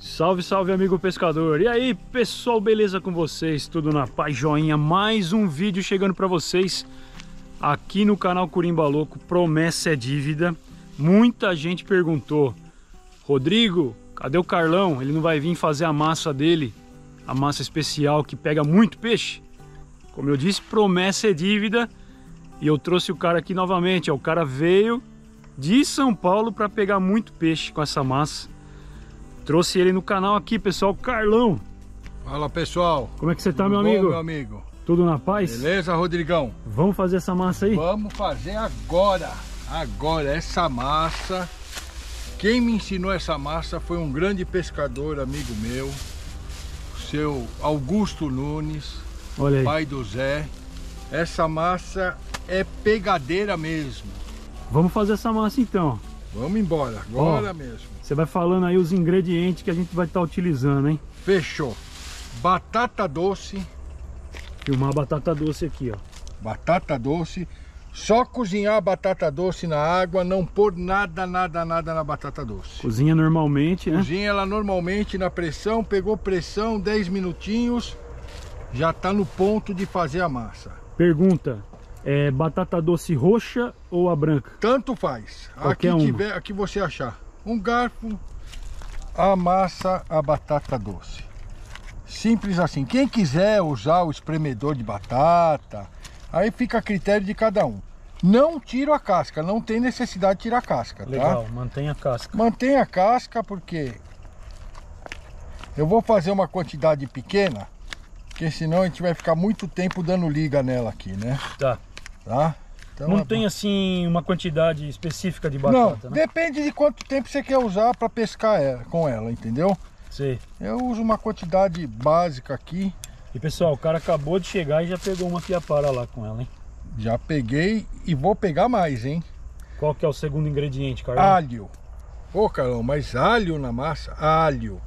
Salve, salve amigo pescador! E aí pessoal, beleza com vocês? Tudo na paz, joinha? Mais um vídeo chegando para vocês aqui no canal Curimba Louco, promessa é dívida. Muita gente perguntou, Rodrigo, cadê o Carlão? Ele não vai vir fazer a massa dele, a massa especial que pega muito peixe? Como eu disse, promessa é dívida e eu trouxe o cara aqui novamente. O cara veio de São Paulo para pegar muito peixe com essa massa. Trouxe ele no canal aqui, pessoal, Carlão. Fala, pessoal. Como é que você tá, Tudo meu bom, amigo? meu amigo? Tudo na paz? Beleza, Rodrigão? Vamos fazer essa massa aí? Vamos fazer agora. Agora, essa massa. Quem me ensinou essa massa foi um grande pescador, amigo meu. Seu Augusto Nunes, Olha aí. pai do Zé. Essa massa é pegadeira mesmo. Vamos fazer essa massa então. Vamos embora, agora mesmo. Você vai falando aí os ingredientes que a gente vai estar utilizando, hein? Fechou. Batata doce, Filmar a batata doce aqui, ó. batata doce. Só cozinhar a batata doce na água, não pôr nada, nada, nada na batata doce. Cozinha normalmente, né? Cozinha ela normalmente na pressão, pegou pressão, 10 minutinhos, já tá no ponto de fazer a massa. Pergunta, é batata doce roxa ou a branca? Tanto faz. A Qualquer que tiver, a que você achar. Um garfo, amassa a batata doce. Simples assim. Quem quiser usar o espremedor de batata, aí fica a critério de cada um. Não tiro a casca, não tem necessidade de tirar a casca, tá? Legal, mantenha a casca. Mantenha a casca porque eu vou fazer uma quantidade pequena, porque senão a gente vai ficar muito tempo dando liga nela aqui, né? Tá. Tá? Então, Não é tem assim uma quantidade específica de Não, batata, né? depende de quanto tempo você quer usar para pescar ela- com ela, entendeu? Sei. Eu uso uma quantidade básica aqui, E pessoal, o cara acabou de chegar e já pegou uma piapara lá com ela, hein? já peguei e vou pegar mais, hein? Qual que é o segundo ingrediente, Carlão? Alho. Ô, Carlão, mas alho na massa? Alho.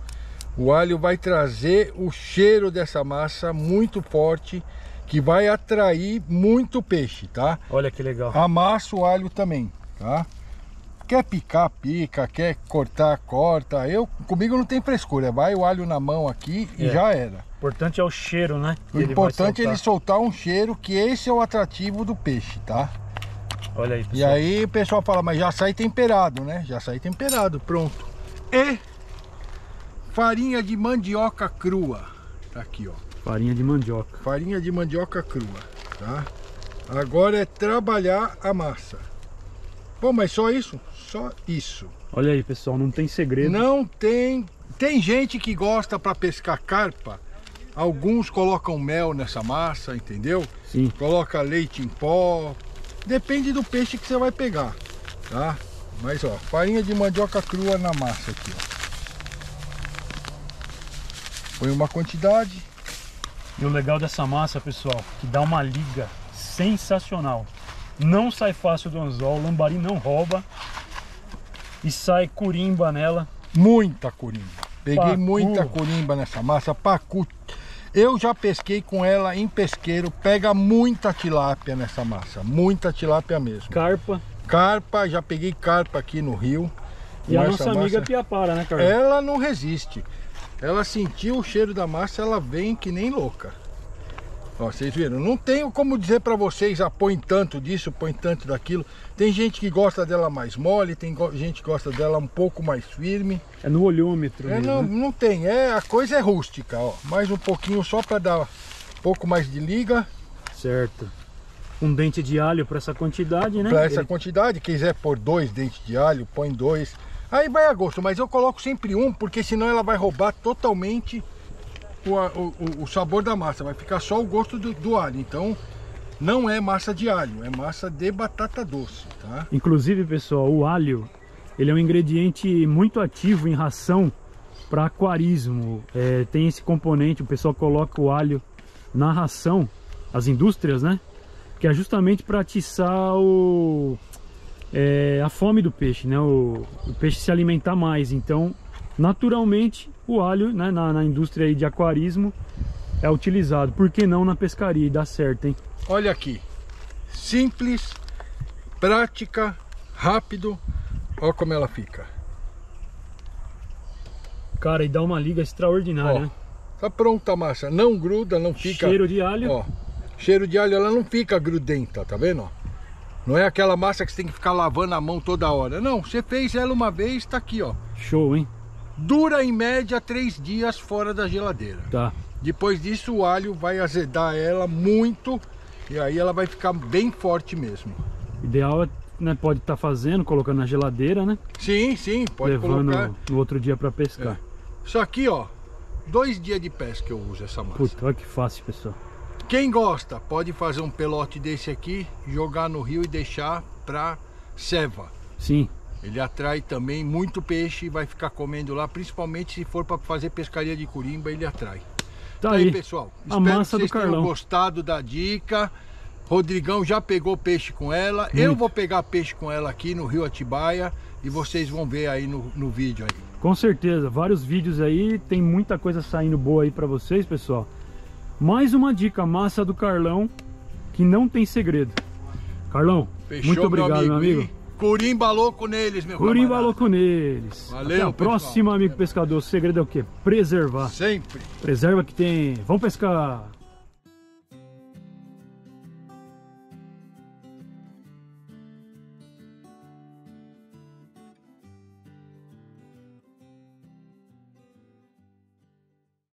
O alho vai trazer o cheiro dessa massa muito forte, que vai atrair muito peixe, tá? Olha que legal. Amassa o alho também, tá? Quer picar, pica, quer cortar, corta. Eu, comigo não tem frescura, vai o alho na mão aqui e É. já era. O importante é o cheiro, né? O ele importante é ele soltar. um cheiro, que esse é o atrativo do peixe, tá? Olha aí, E pessoal. aí o pessoal fala, mas já sai temperado, né? Já sai temperado, pronto. E farinha de mandioca crua. Tá aqui, ó. Farinha de mandioca. Farinha de mandioca crua, tá? Agora é trabalhar a massa. Bom, mas só isso? Só isso. Olha aí, pessoal, não tem segredo. Não tem... Tem gente que gosta para pescar carpa. Alguns colocam mel nessa massa, entendeu? Sim. coloca leite em pó, depende do peixe que você vai pegar, tá? Mas ó, farinha de mandioca crua na massa aqui, ó. Põe uma quantidade, E o legal dessa massa, pessoal, que dá uma liga sensacional. Não sai fácil do anzol, o lambari não rouba. E sai curimba nela. muita corimba. Peguei Pacu. muita corimba nessa massa, pacu. Eu já pesquei com ela em pesqueiro, pega muita tilápia nessa massa, muita tilápia mesmo. Carpa. Carpa, já peguei carpa aqui no rio. E a nossa amiga massa. Piapara, né, Carlão? Ela não resiste. Ela sentiu o cheiro da massa, ela vem que nem louca. Ó, vocês viram? Não tenho como dizer pra vocês, ah, põe tanto disso, põe tanto daquilo. Tem gente que gosta dela mais mole, tem gente que gosta dela um pouco mais firme. É no olhômetro. É, mesmo, não, né? não tem, é, a coisa é rústica, ó. Mais um pouquinho só pra dar um pouco mais de liga Certo. Um dente de alho para essa quantidade, né? pra essa Ele- quantidade. Quiser pôr dois dentes de alho, põe dois. Aí vai a gosto, mas eu coloco sempre um, porque senão ela vai roubar totalmente o, o- o sabor da massa. Vai ficar só o gosto do, do alho. Então, não é massa de alho, é massa de batata doce, tá? Inclusive, pessoal, o alho, ele é um ingrediente muito ativo em ração para aquarismo. É, tem esse componente, o pessoal coloca o alho na ração, as indústrias, né? Que é justamente para atiçar o, é, a fome do peixe, né? O, o peixe se alimentar mais. Então, naturalmente, o alho né, na, na indústria aí de aquarismo é utilizado. Por que não na pescaria? E dá certo, hein? Olha aqui, simples, prática, rápido. Olha como ela fica. Cara, e dá uma liga extraordinária, Ó, né? Tá pronta a massa. Não gruda, não fica. Cheiro de alho. Ó, cheiro de alho, ela não fica grudenta, tá vendo? ó? Não é aquela massa que você tem que ficar lavando a mão toda hora. Não, você fez ela uma vez, tá aqui, ó. Show, hein? Dura em média três dias fora da geladeira. Tá. Depois disso o alho vai azedar ela muito e aí ela vai ficar bem forte mesmo. Ideal é, né, pode estar fazendo, colocando na geladeira, né? Sim, sim, pode Levando colocar. no outro dia pra pescar. Isso aqui, ó, dois dias de pesca eu uso essa massa. Puta, olha que fácil, pessoal. Quem gosta pode fazer um pelote desse aqui, jogar no rio e deixar pra ceva. Sim. Ele atrai também muito peixe e vai ficar comendo lá, principalmente se for para fazer pescaria de curimba, ele atrai. Tá Então aí. pessoal. a Espero massa que vocês tenham Carlão. gostado da dica. Rodrigão já pegou peixe com ela. Eu Muito. vou pegar peixe com ela aqui no Rio Atibaia e vocês vão ver aí no, no vídeo aí. Com certeza, vários vídeos aí, tem muita coisa saindo boa aí pra vocês, pessoal. Mais uma dica, massa do Carlão, que não tem segredo. Carlão, Fechou, muito obrigado, meu amigo. E Curimba louco neles, meu Curimba camarada. louco neles. Valeu, Até a pessoal. próxima, amigo pescador. O segredo é o quê? Preservar. Sempre. Preserva que tem. Vamos pescar.